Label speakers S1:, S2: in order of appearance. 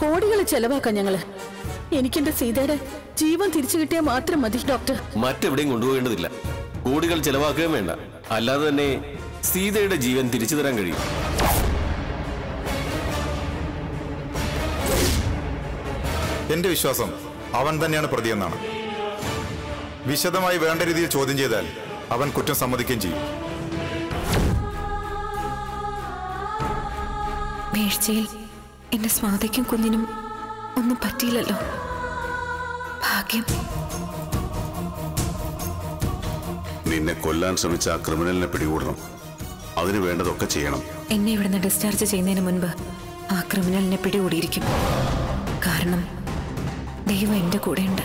S1: കോടികൾ ചെലവാക്കാം ഞങ്ങൾ. എനിക്കെന്റെ സീതയുടെ ജീവൻ തിരിച്ചു കിട്ടിയാൽ മാത്രം മതി ഡോക്ടർ.
S2: മറ്റെവിടെയും കൊണ്ടുപോകേണ്ടതില്ല. കോടികൾ ചെലവാക്കുകയും വേണ്ട. അല്ലാതെ തന്നെ സീതയുടെ ജീവൻ തിരിച്ചു തരാൻ കഴിയും.
S3: എന്റെ വിശ്വാസം അവൻ തന്നെയാണ് പ്രതിയെന്നാണ് വിശദമായി വേണ്ട രീതിയിൽ ചോദ്യം ചെയ്താൽ അവൻ കുറ്റം സമ്മതിക്കുകയും ചെയ്യും.
S4: വീഴ്ചയിൽ എന്റെ സ്വാതിക്കും കുഞ്ഞിനും ഒന്നും പറ്റിയില്ലല്ലോ. ഭാഗ്യം.
S5: നിന്നെ കൊല്ലാൻ ശ്രമിച്ച ആ ക്രിമിനലിനെ പിടികൂടണം. അതിന് വേണ്ടതൊക്കെ ചെയ്യണം.
S4: എന്നെ ഇവിടുന്ന് ഡിസ്ചാർജ് ചെയ്യുന്നതിന് മുൻപ് ആ ക്രിമിനലിനെ പിടികൂടിയിരിക്കും. കാരണം ദൈവം എന്റെ കൂടെയുണ്ട്.